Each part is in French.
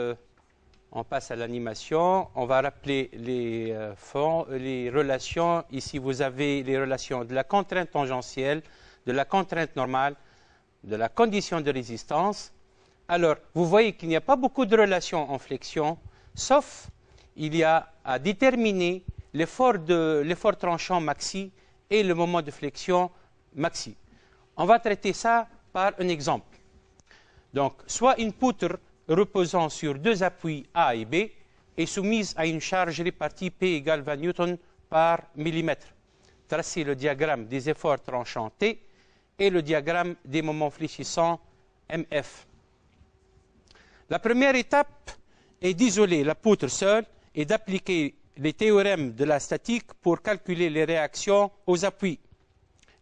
Euh, on passe à l'animation. On va rappeler les euh, fonds, les relations. Ici, vous avez les relations de la contrainte tangentielle, de la contrainte normale, de la condition de résistance. Alors, vous voyez qu'il n'y a pas beaucoup de relations en flexion, sauf il y a à déterminer l'effort tranchant maxi et le moment de flexion maxi. On va traiter ça par un exemple. Donc, soit une poutre reposant sur deux appuis A et B est soumise à une charge répartie P égale 20 newtons par millimètre. Tracez le diagramme des efforts tranchants T et le diagramme des moments fléchissants MF. La première étape est d'isoler la poutre seule et d'appliquer les théorèmes de la statique pour calculer les réactions aux appuis.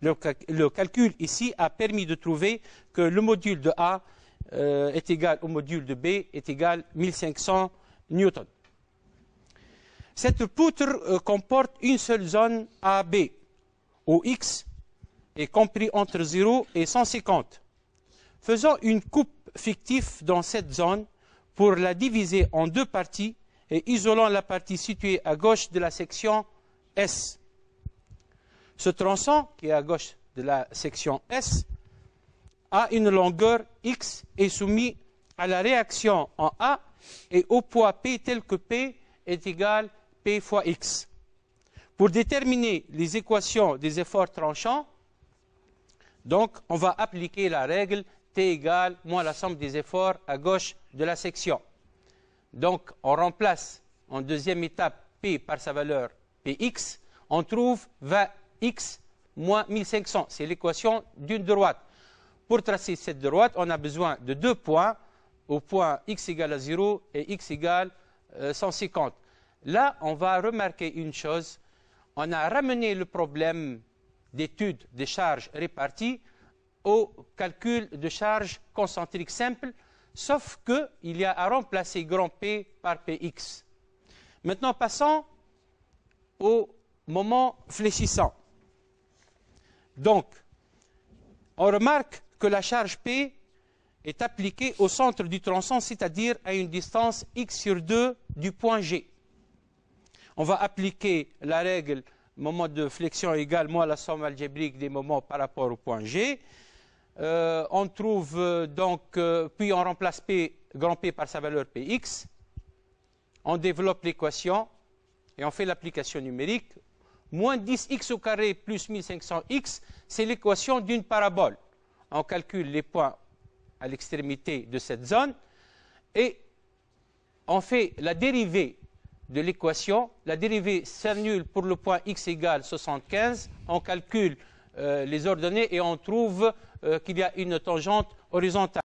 Le, calcul ici a permis de trouver que le module de A euh, est égal au module de B est égal à 1500 newtons. Cette poutre euh, comporte une seule zone AB, où X est compris entre 0 et 150. Faisons une coupe fictive dans cette zone pour la diviser en deux parties et isolons la partie située à gauche de la section S. Ce tronçon, qui est à gauche de la section S, a une longueur x est soumis à la réaction en A et au poids P tel que P est égal P fois x. Pour déterminer les équations des efforts tranchants, donc on va appliquer la règle T égale moins la somme des efforts à gauche de la section. Donc on remplace en deuxième étape P par sa valeur Px, on trouve 20x moins 1500. C'est l'équation d'une droite. Pour tracer cette droite, on a besoin de deux points, au point x égale à 0 et x égale 150. Euh, Là, on va remarquer une chose. On a ramené le problème d'étude des charges réparties au calcul de charges concentriques simples, sauf qu'il y a à remplacer grand P par Px. Maintenant, passons au moment fléchissant. Donc, on remarque que la charge P est appliquée au centre du tronçon, c'est-à-dire à une distance x sur 2 du point G. On va appliquer la règle moment de flexion égale moins la somme algébrique des moments par rapport au point G. Euh, on trouve euh, donc, euh, puis on remplace P, grand P par sa valeur Px. On développe l'équation et on fait l'application numérique. Moins 10x au carré plus 1500x, c'est l'équation d'une parabole on calcule les points à l'extrémité de cette zone et on fait la dérivée de l'équation. La dérivée s'annule pour le point x égale 75. On calcule euh, les ordonnées et on trouve euh, qu'il y a une tangente horizontale.